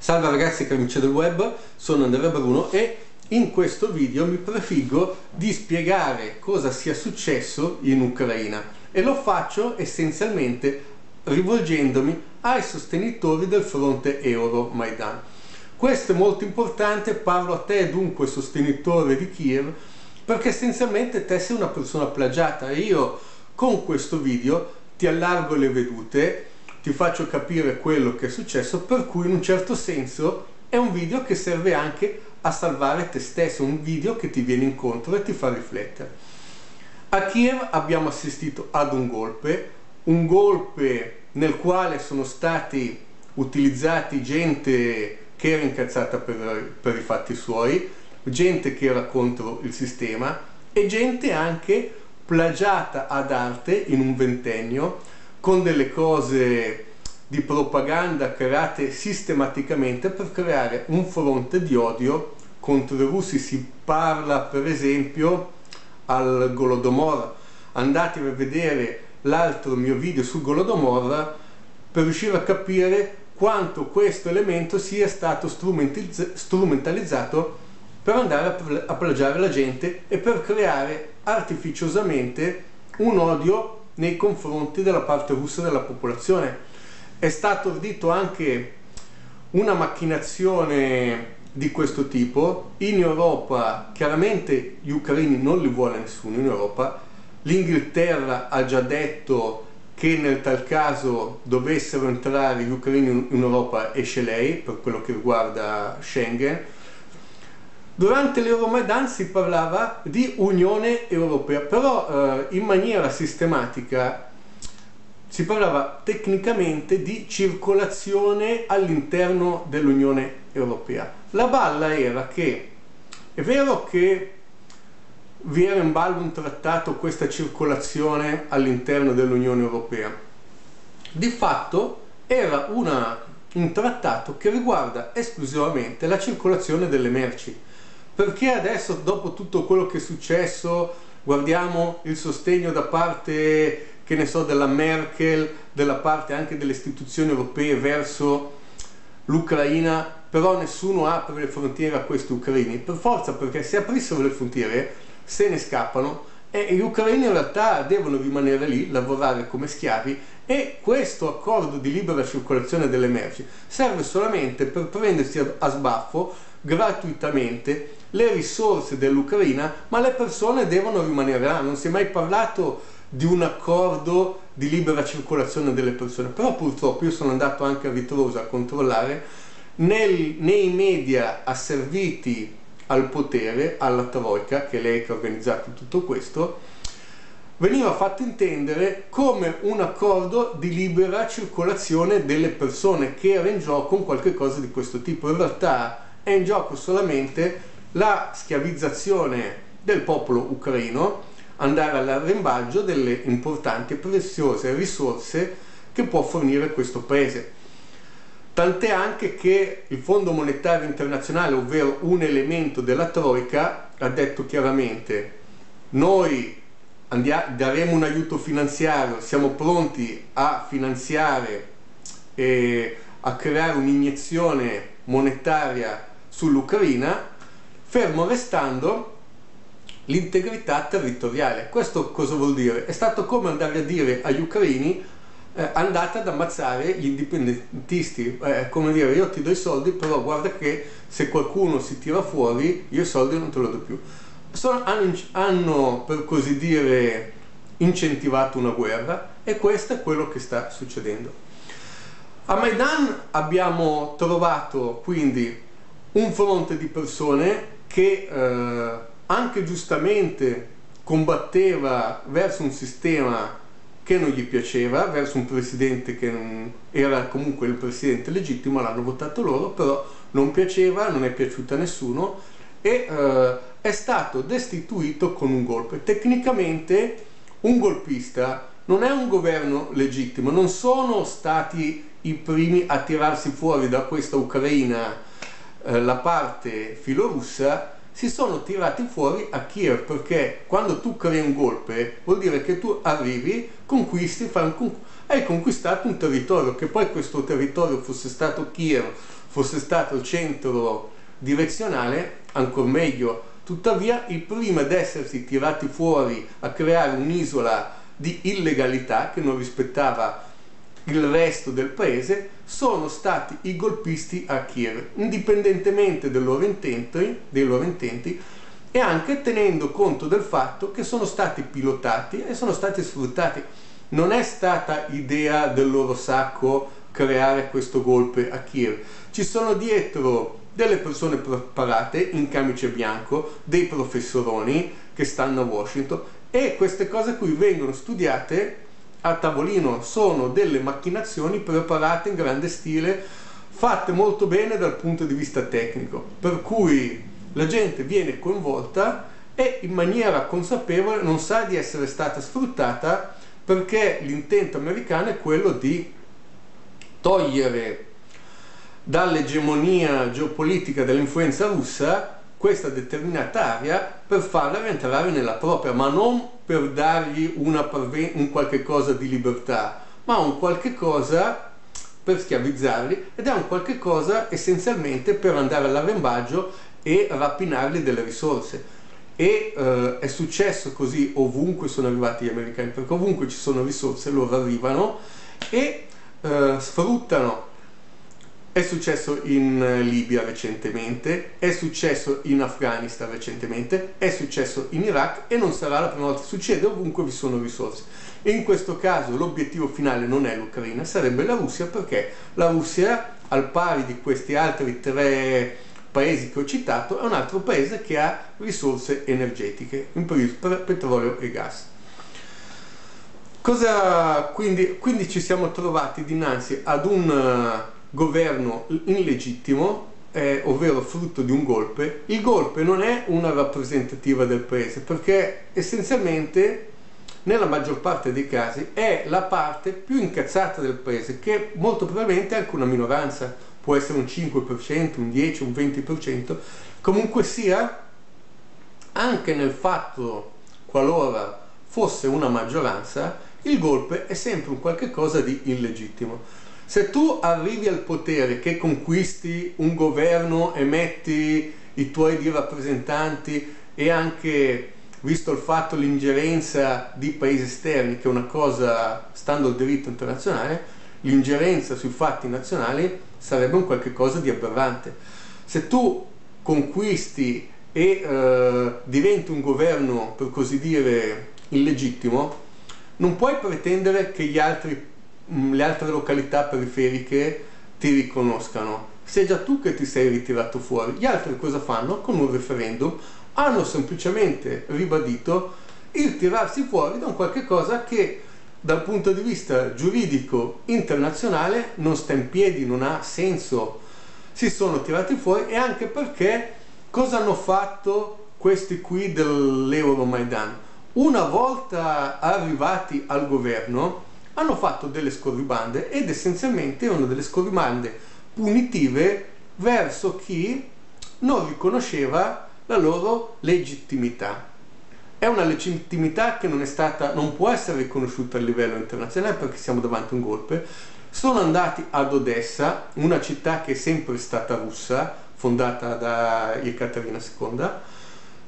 Salve ragazzi cari amici del web, sono Andrea Bruno e in questo video mi prefiggo di spiegare cosa sia successo in Ucraina e lo faccio essenzialmente rivolgendomi ai sostenitori del fronte Euro-Maidan. Questo è molto importante, parlo a te dunque sostenitore di Kiev perché essenzialmente te sei una persona plagiata e io con questo video ti allargo le vedute ti faccio capire quello che è successo, per cui in un certo senso è un video che serve anche a salvare te stesso, un video che ti viene incontro e ti fa riflettere. A Kiev abbiamo assistito ad un golpe, un golpe nel quale sono stati utilizzati gente che era incazzata per, per i fatti suoi, gente che era contro il sistema e gente anche plagiata ad arte in un ventennio con delle cose di propaganda create sistematicamente per creare un fronte di odio contro i russi. Si parla per esempio al Golodomor. Andate a vedere l'altro mio video sul Golodomor per riuscire a capire quanto questo elemento sia stato strumentalizzato per andare a plagiare la gente e per creare artificiosamente un odio nei confronti della parte russa della popolazione. È stato ordito anche una macchinazione di questo tipo. In Europa chiaramente gli ucraini non li vuole nessuno in Europa. L'Inghilterra ha già detto che nel tal caso dovessero entrare gli ucraini in Europa esce lei per quello che riguarda Schengen Durante l'Euromaidan si parlava di Unione Europea, però eh, in maniera sistematica si parlava tecnicamente di circolazione all'interno dell'Unione Europea. La balla era che è vero che vi era in ballo un trattato questa circolazione all'interno dell'Unione Europea. Di fatto era una, un trattato che riguarda esclusivamente la circolazione delle merci perché adesso dopo tutto quello che è successo guardiamo il sostegno da parte che ne so della Merkel della parte anche delle istituzioni europee verso l'Ucraina però nessuno apre le frontiere a questi ucraini. Per forza perché se aprissero le frontiere se ne scappano. E gli ucraini in realtà devono rimanere lì, lavorare come schiavi e questo accordo di libera circolazione delle merci serve solamente per prendersi a sbaffo gratuitamente le risorse dell'Ucraina, ma le persone devono rimanere là. Non si è mai parlato di un accordo di libera circolazione delle persone, però purtroppo io sono andato anche a ritroso a controllare nel, nei media asserviti al potere, alla Troika, che è lei che ha organizzato tutto questo, veniva fatto intendere come un accordo di libera circolazione delle persone che era in gioco un qualche cosa di questo tipo. In realtà è in gioco solamente la schiavizzazione del popolo ucraino, andare all'arrembaggio delle importanti e preziose risorse che può fornire questo paese. Tant'è anche che il Fondo Monetario Internazionale, ovvero un elemento della Troica, ha detto chiaramente noi daremo un aiuto finanziario, siamo pronti a finanziare e a creare un'iniezione monetaria sull'Ucraina, fermo restando l'integrità territoriale. Questo cosa vuol dire? È stato come andare a dire agli ucraini eh, andate ad ammazzare gli indipendentisti, eh, come dire io ti do i soldi però guarda che se qualcuno si tira fuori io i soldi non te lo do più. Sono, hanno, hanno per così dire incentivato una guerra e questo è quello che sta succedendo. A Maidan abbiamo trovato quindi un fronte di persone che eh, anche giustamente combatteva verso un sistema che non gli piaceva, verso un presidente che era comunque il presidente legittimo, l'hanno votato loro, però non piaceva, non è piaciuta a nessuno e eh, è stato destituito con un golpe. Tecnicamente un golpista non è un governo legittimo, non sono stati i primi a tirarsi fuori da questa Ucraina eh, la parte filorussa si sono tirati fuori a Kiev perché quando tu crei un golpe vuol dire che tu arrivi, conquisti, un, hai conquistato un territorio, che poi questo territorio fosse stato Kiev, fosse stato il centro direzionale, ancora meglio. Tuttavia, i primi ad essersi tirati fuori a creare un'isola di illegalità che non rispettava il resto del paese sono stati i golpisti a Kiev, indipendentemente dei loro intenti, dei loro intenti e anche tenendo conto del fatto che sono stati pilotati e sono stati sfruttati. Non è stata idea del loro sacco creare questo golpe a Kiev. Ci sono dietro delle persone preparate in camice bianco, dei professoroni che stanno a Washington e queste cose qui vengono studiate a tavolino, sono delle macchinazioni preparate in grande stile, fatte molto bene dal punto di vista tecnico, per cui la gente viene coinvolta e in maniera consapevole non sa di essere stata sfruttata perché l'intento americano è quello di togliere dall'egemonia geopolitica dell'influenza russa questa determinata area per farla rientrare nella propria, ma non per dargli una, un qualche cosa di libertà, ma un qualche cosa per schiavizzarli ed è un qualche cosa essenzialmente per andare all'arrembaggio e rapinargli delle risorse. E eh, è successo così ovunque sono arrivati gli americani, perché ovunque ci sono risorse loro arrivano e eh, sfruttano è successo in eh, Libia recentemente, è successo in Afghanistan recentemente, è successo in Iraq e non sarà la prima volta, succede ovunque vi sono risorse. E in questo caso l'obiettivo finale non è l'Ucraina, sarebbe la Russia perché la Russia, al pari di questi altri tre paesi che ho citato, è un altro paese che ha risorse energetiche, in primis petrolio e gas. Cosa, quindi, quindi ci siamo trovati dinanzi ad un governo illegittimo, eh, ovvero frutto di un golpe, il golpe non è una rappresentativa del paese perché essenzialmente nella maggior parte dei casi è la parte più incazzata del paese che molto probabilmente è anche una minoranza, può essere un 5%, un 10%, un 20%, comunque sia anche nel fatto qualora fosse una maggioranza, il golpe è sempre un qualche cosa di illegittimo. Se tu arrivi al potere che conquisti un governo e metti i tuoi rappresentanti e anche visto il fatto l'ingerenza di paesi esterni che è una cosa stando al diritto internazionale l'ingerenza sui fatti nazionali sarebbe un qualche cosa di aberrante. Se tu conquisti e eh, diventi un governo per così dire illegittimo non puoi pretendere che gli altri le altre località periferiche ti riconoscano. Sei già tu che ti sei ritirato fuori. Gli altri cosa fanno? Con un referendum hanno semplicemente ribadito il tirarsi fuori da un qualche cosa che dal punto di vista giuridico internazionale non sta in piedi, non ha senso. Si sono tirati fuori e anche perché cosa hanno fatto questi qui dell'Euromaidan? Una volta arrivati al governo, hanno fatto delle scorribande ed essenzialmente erano delle scorribande punitive verso chi non riconosceva la loro legittimità. È una legittimità che non, stata, non può essere riconosciuta a livello internazionale perché siamo davanti a un golpe. Sono andati ad Odessa, una città che è sempre stata russa, fondata da Ekaterina II,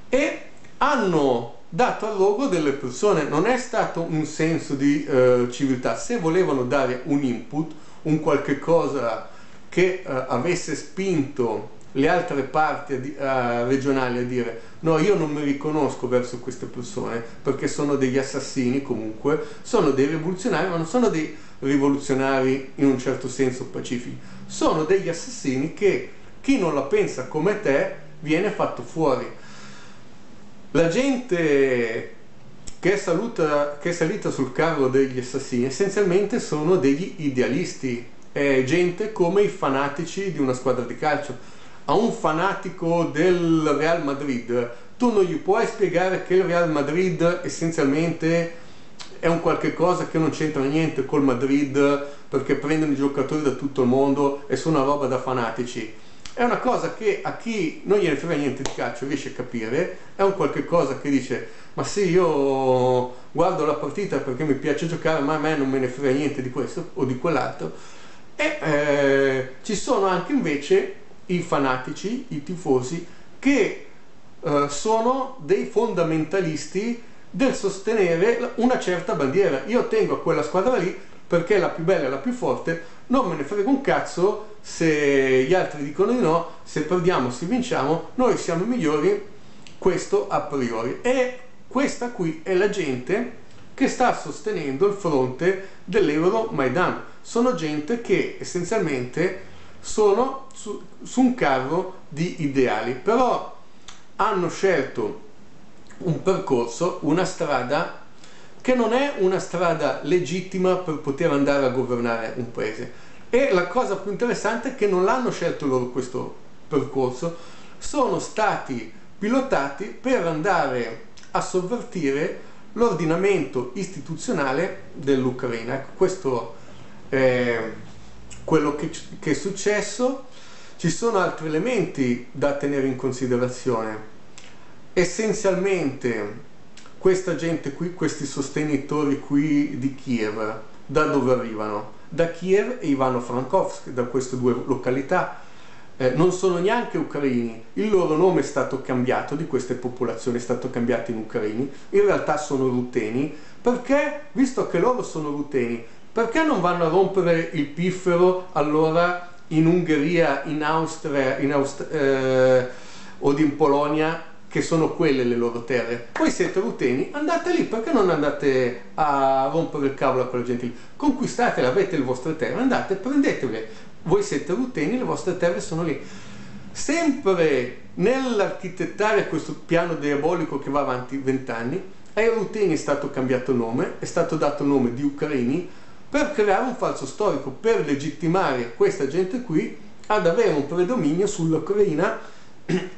e hanno dato al logo delle persone, non è stato un senso di eh, civiltà, se volevano dare un input, un qualche cosa che eh, avesse spinto le altre parti eh, regionali a dire no io non mi riconosco verso queste persone perché sono degli assassini comunque, sono dei rivoluzionari ma non sono dei rivoluzionari in un certo senso pacifici, sono degli assassini che chi non la pensa come te viene fatto fuori la gente che è, saluta, che è salita sul carro degli assassini essenzialmente sono degli idealisti, è gente come i fanatici di una squadra di calcio. A un fanatico del Real Madrid tu non gli puoi spiegare che il Real Madrid essenzialmente è un qualche cosa che non c'entra niente col Madrid perché prendono i giocatori da tutto il mondo e sono una roba da fanatici è una cosa che a chi non gliene frega niente di calcio riesce a capire, è un qualche cosa che dice ma sì io guardo la partita perché mi piace giocare ma a me non me ne frega niente di questo o di quell'altro e eh, ci sono anche invece i fanatici, i tifosi che eh, sono dei fondamentalisti del sostenere una certa bandiera. Io tengo a quella squadra lì perché è la più bella e la più forte, non me ne frega un cazzo se gli altri dicono di no, se perdiamo, se vinciamo, noi siamo i migliori, questo a priori. E questa qui è la gente che sta sostenendo il fronte dell'Euro Maidan. Sono gente che essenzialmente sono su, su un carro di ideali, però hanno scelto un percorso, una strada che non è una strada legittima per poter andare a governare un paese. E la cosa più interessante è che non l'hanno scelto loro questo percorso, sono stati pilotati per andare a sovvertire l'ordinamento istituzionale dell'Ucraina. Ecco, questo è quello che, che è successo. Ci sono altri elementi da tenere in considerazione. Essenzialmente questa gente qui, questi sostenitori qui di Kiev, da dove arrivano? Da Kiev e Ivano-Frankovsk, da queste due località. Eh, non sono neanche ucraini, il loro nome è stato cambiato di queste popolazioni, è stato cambiato in ucraini, in realtà sono ruteni, perché, visto che loro sono ruteni, perché non vanno a rompere il piffero allora in Ungheria, in Austria, in Aust- eh, o in Polonia che sono quelle le loro terre. Voi siete ruteni, andate lì, perché non andate a rompere il cavolo a quella gente lì? Conquistatele, avete le vostre terre, andate, prendetele. Voi siete ruteni, le vostre terre sono lì. Sempre nell'architettare questo piano diabolico che va avanti vent'anni, ai ruteni è stato cambiato nome, è stato dato nome di ucraini, per creare un falso storico, per legittimare questa gente qui ad avere un predominio sull'Ucraina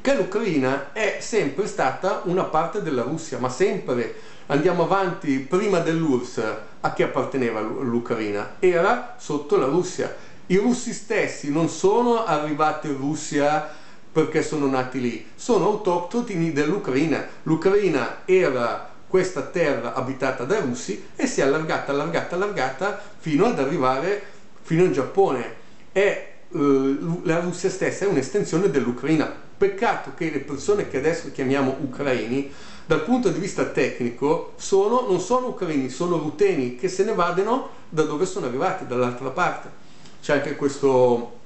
che l'Ucraina è sempre stata una parte della Russia, ma sempre andiamo avanti prima dell'URSS a chi apparteneva l'Ucraina? Era sotto la Russia. I russi stessi non sono arrivati in Russia perché sono nati lì, sono autoctoni dell'Ucraina. L'Ucraina era questa terra abitata dai russi e si è allargata, allargata, allargata fino ad arrivare fino in Giappone. E eh, la Russia stessa è un'estensione dell'Ucraina Peccato che le persone che adesso chiamiamo ucraini, dal punto di vista tecnico, sono, non sono ucraini, sono ruteni che se ne vadano da dove sono arrivati, dall'altra parte. C'è anche questo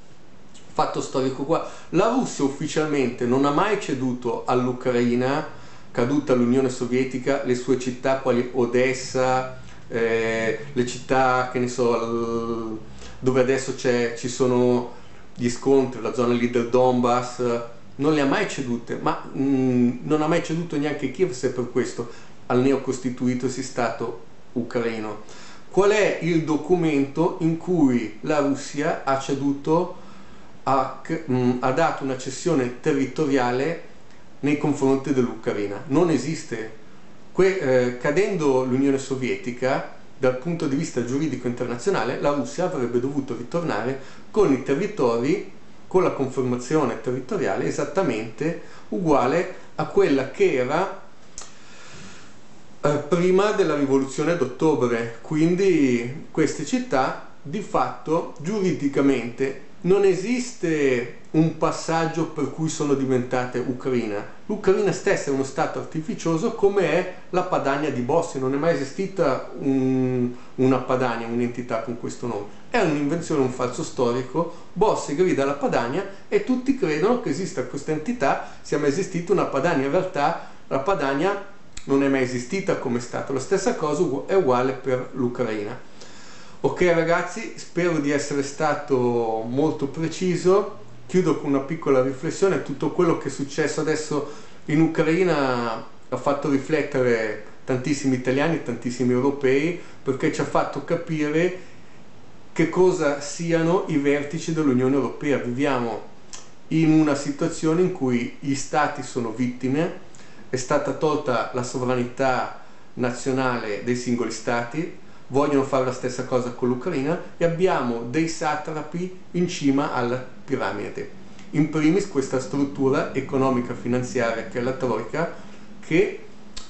fatto storico qua. La Russia ufficialmente non ha mai ceduto all'Ucraina, caduta l'Unione Sovietica, le sue città quali Odessa, eh, le città che ne so, dove adesso ci sono gli scontri, la zona lì del Donbass, non le ha mai cedute, ma mh, mm, non ha mai ceduto neanche Kiev se per questo al neocostituitosi Stato ucraino. Qual è il documento in cui la Russia ha ceduto, ha, mh, mm, ha dato una cessione territoriale nei confronti dell'Ucraina? Non esiste. Que, eh, cadendo l'Unione Sovietica, dal punto di vista giuridico internazionale, la Russia avrebbe dovuto ritornare con i territori con la conformazione territoriale esattamente uguale a quella che era eh, prima della rivoluzione d'ottobre. Quindi queste città di fatto giuridicamente non esiste un passaggio per cui sono diventate Ucraina. L'Ucraina stessa è uno stato artificioso come è la Padania di Bossi, non è mai esistita un, una Padania, un'entità con questo nome. È un'invenzione, un falso storico, Bossi grida la Padania e tutti credono che esista questa entità, sia mai esistita una Padania, in realtà la Padania non è mai esistita come Stato, la stessa cosa è uguale per l'Ucraina. Ok ragazzi, spero di essere stato molto preciso, chiudo con una piccola riflessione, tutto quello che è successo adesso in Ucraina ha fatto riflettere tantissimi italiani, tantissimi europei, perché ci ha fatto capire che cosa siano i vertici dell'Unione Europea. Viviamo in una situazione in cui gli stati sono vittime, è stata tolta la sovranità nazionale dei singoli stati, vogliono fare la stessa cosa con l'Ucraina e abbiamo dei satrapi in cima alla piramide. in primis questa struttura economica finanziaria che è la Troica che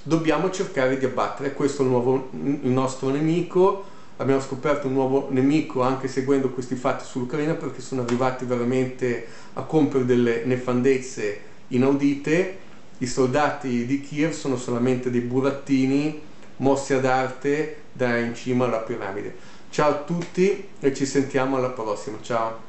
dobbiamo cercare di abbattere. Questo è il, nuovo, il nostro nemico. Abbiamo scoperto un nuovo nemico anche seguendo questi fatti sull'Ucraina perché sono arrivati veramente a compiere delle nefandezze inaudite. I soldati di Kiev sono solamente dei burattini mossi ad arte da in cima alla piramide. Ciao a tutti e ci sentiamo alla prossima. Ciao.